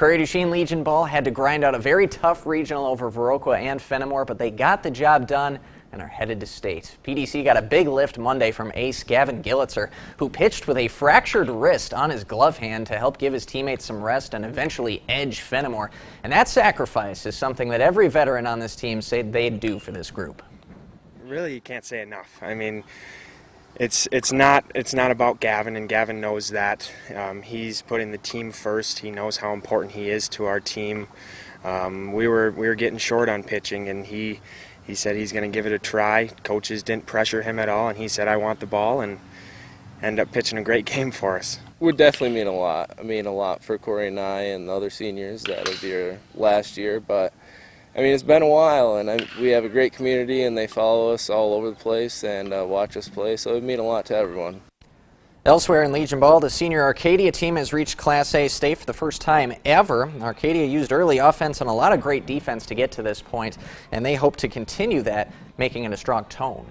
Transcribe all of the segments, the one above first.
Prairie du Chien Legion Ball had to grind out a very tough regional over Viroqua and Fennimore, but they got the job done and are headed to state. PDC got a big lift Monday from ace Gavin Gillitzer, who pitched with a fractured wrist on his glove hand to help give his teammates some rest and eventually edge Fennimore. And that sacrifice is something that every veteran on this team said they'd do for this group. Really, you can't say enough. I mean, it's it's not it's not about Gavin, and Gavin knows that. Um, he's putting the team first. He knows how important he is to our team. Um, we were we were getting short on pitching, and he he said he's going to give it a try. Coaches didn't pressure him at all, and he said I want the ball, and end up pitching a great game for us. Would definitely mean a lot. I mean a lot for Corey and I and the other seniors that be here last year, but. I mean, it's been a while, and I, we have a great community, and they follow us all over the place and uh, watch us play, so it would mean a lot to everyone. Elsewhere in Legion Ball, the senior Arcadia team has reached Class A state for the first time ever. Arcadia used early offense and a lot of great defense to get to this point, and they hope to continue that, making it a strong tone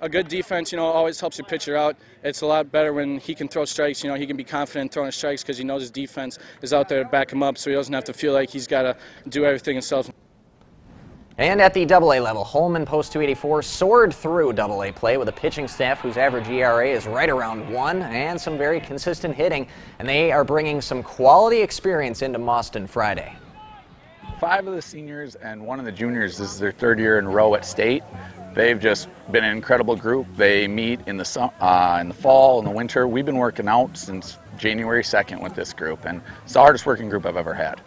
a good defense, you know, always helps your pitcher out. It's a lot better when he can throw strikes. You know, he can be confident throwing strikes because he knows his defense is out there to back him up, so he doesn't have to feel like he's got to do everything himself. And at the AA level, Holmen Post 284 soared through AA play with a pitching staff whose average ERA is right around one and some very consistent hitting. And they are bringing some quality experience into Mauston Friday. Five of the seniors and one of the juniors, this is their third year in a row at state. They've just been an incredible group. They meet in the uh, in the fall and the winter. We've been working out since January 2nd with this group, and it's the hardest working group I've ever had.